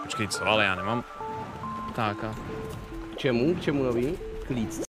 Počkej, co, ale já nemám. Tak a... K čemu? K čemu nový? Klíc.